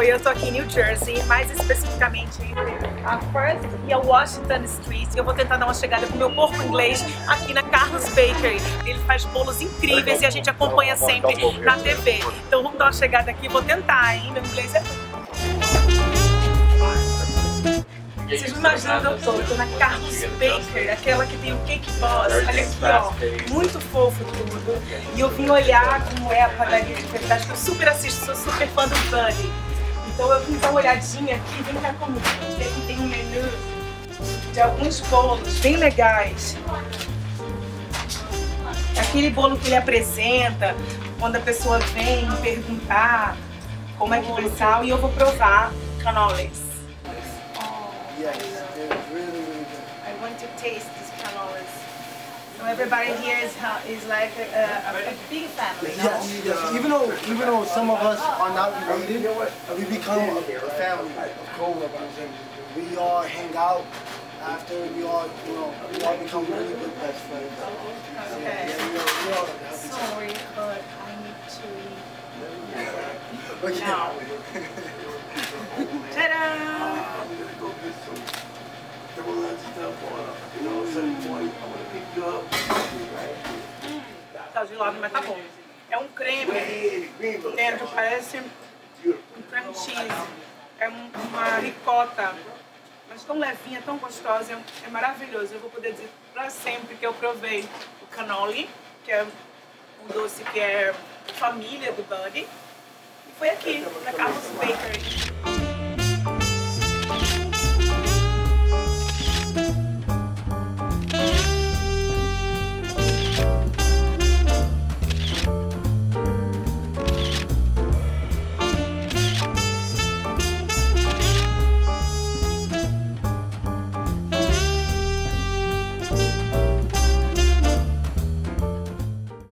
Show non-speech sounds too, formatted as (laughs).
Oi, eu tô aqui em New Jersey, mais especificamente entre a First e a Washington Street. Eu vou tentar dar uma chegada com o meu porco inglês aqui na Carlos Bakery. Ele faz bolos incríveis e a gente acompanha sempre na TV. Então vamos dar uma chegada aqui, vou tentar, hein? Meu inglês é Vocês não imaginam onde eu tô? Eu tô na Carlos Baker, aquela que tem o Cake Boss. Olha aqui, ó. Muito fofo tudo. E eu vim olhar como é a padaria de verdade, que eu super assisto, sou super fã do Bunny. Então eu vim dar uma olhadinha aqui, vem cá comigo. Aqui tem um menu de alguns bolos bem legais. Aquele bolo que ele apresenta, quando a pessoa vem perguntar como é que vai estar, e eu vou provar cannolis. Yes, they're really, really good. I want to taste these cannolis. Everybody here is is like a, a, a big family, no? Yes, yes. Even though, even though some of us are not related, we become a, a family of coworkers, and we all hang out. After we all, you know, we all become really good best friends. Okay. Yeah, we all, we all help each other. Sorry, but I need to eat Okay. now. (laughs) Ta-da! Tá gelado, mas tá bom. É um creme dentro, parece um cream cheese. É um- uma ricota, mas tão levinha, tão gostosa, é, maravilhoso. Eu vou poder dizer pra sempre que eu provei o cannoli, que é um doce que é família do Buddy. E foi aqui, na Bakery.